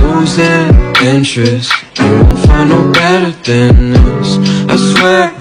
Losing interest You won't find no better than this. I swear